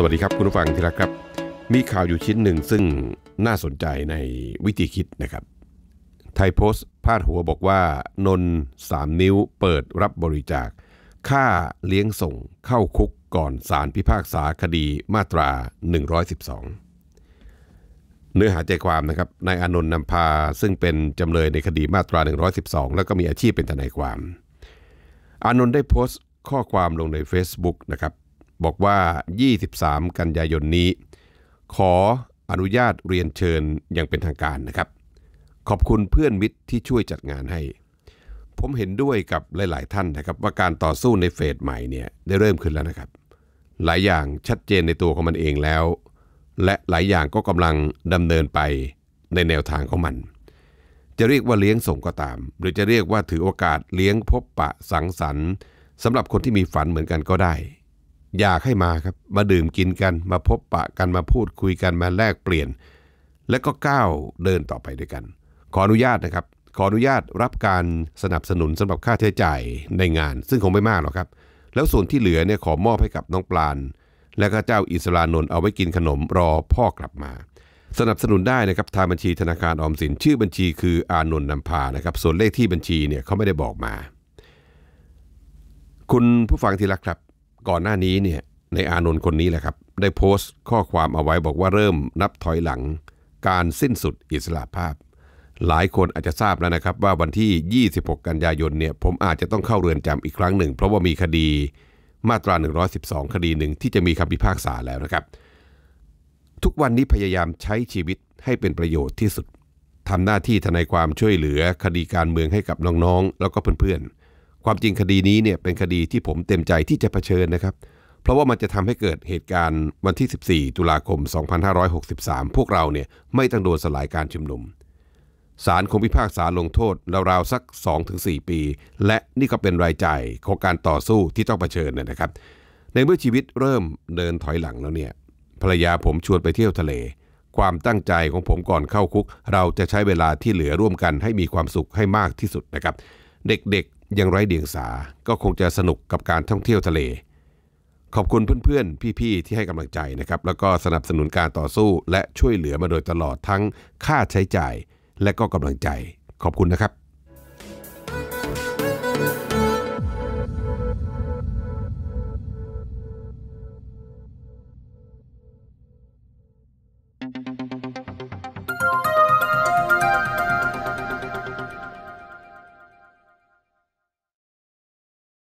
สวัสดีครับคุณผู้ฟังที่รักครับ มีข่าวอยู่ชิ้นหนึ่งซึ่งน่าสนใจในวิธีคิดนะครับ ไทยโพสต์พาดหัวบอกว่านนสามนิ้วเปิดรับบริจาค ค่าเลี้ยงส่งเข้าคุกก่อนศาลพิพากษาคดีมาตรา 112 เนื้อหาใจความนะครับนายอานนท์นำพาซึ่งเป็นจำเลยในคดีมาตรา 112 แล้วก็มีอาชีพเป็นทนายความ อานนท์ได้โพสต์ข้อความลงใน Facebook นะครับ บอกว่า 23 กันยายนนี้ ขออนุญาตเรียนเชิญอย่างเป็นทางการนะครับ ขอบคุณเพื่อนมิตรที่ช่วยจัดงานให้ ผมเห็นด้วยกับหลาย ๆ ท่านนะครับ ว่าการต่อสู้ในเฟสใหม่เนี่ยได้เริ่มขึ้นแล้วนะครับ หลายอย่างชัดเจนในตัวของมันเองแล้ว และหลายอย่างก็กำลังดำเนินไปในแนวทางของมัน จะเรียกว่าเลี้ยงส่งก็ตาม หรือจะเรียกว่าถือโอกาสเลี้ยงพบปะสังสรรค์สำหรับคนที่มีฝันเหมือนกันก็ได้ อยากให้มาครับมาดื่มกินกันมาพบปะกันมาพูดคุยกันมาแลกเปลี่ยน และก็ก้าวเดินต่อไปด้วยกัน ขออนุญาตนะครับ ขออนุญาตรับการสนับสนุนสำหรับค่าใช้จ่ายในงาน ซึ่งคงไม่มากหรอกครับ แล้วส่วนที่เหลือเนี่ยขอมอบให้กับน้องปลานและก็เจ้าอิสรานนท์เอาไว้กินขนมรอพ่อกลับมา สนับสนุนได้นะครับทางบัญชีธนาคารออมสินชื่อบัญชีคืออานนท์นำพานะครับ ส่วนเลขที่บัญชีเนี่ยเขาไม่ได้บอกมา คุณผู้ฟังที่รักครับ ก่อนหน้านี้เนี่ยในอานนท์คนนี้แหละครับ ได้โพสต์ข้อความเอาไว้บอกว่าเริ่มนับถอยหลัง การสิ้นสุดอิสระภาพ หลายคนอาจจะทราบแล้วนะครับว่าวันที่ 26 กันยายนเนี่ยผมอาจจะต้องเข้าเรือนจำอีกครั้งหนึ่ง เพราะว่ามีคดีมาตรา 112 คดีหนึ่งที่จะมีคำพิพากษาแล้วนะครับ ทุกวันนี้พยายามใช้ชีวิตให้เป็นประโยชน์ที่สุดทำหน้าที่ทนายความช่วยเหลือคดีการเมืองให้กับน้องๆ แล้วก็เพื่อนๆ ความจริงคดีนี้เนี่ยเป็นคดีที่ผมเต็มใจที่จะเผชิญนะครับ เพราะว่ามันจะทำให้เกิดเหตุการณ์วันที่ 14 ตุลาคม 2563 พวกเราเนี่ยไม่ต้องโดนสลายการชุมนุมศาลคงพิพากษาลงโทษราวๆสัก 2-4 ปี และนี่ก็เป็นรายจ่ายของการต่อสู้ที่ต้องเผชิญนะครับ ในเมื่อชีวิตเริ่มเดินถอยหลังแล้วเนี่ยภรรยาผมชวนไปเที่ยวทะเล ความตั้งใจของผมก่อนเข้าคุก เราจะใช้เวลาที่เหลือร่วมกันให้มีความสุขให้มากที่สุดนะครับ เด็กๆ ยังไร้เดียงสาก็คงจะสนุกกับการท่องเที่ยวทะเล ขอบคุณเพื่อนๆ พี่ๆ ที่ให้กำลังใจนะครับ แล้วก็สนับสนุนการต่อสู้ และช่วยเหลือมาโดยตลอดทั้งค่าใช้จ่าย และก็กำลังใจ ขอบคุณนะครับ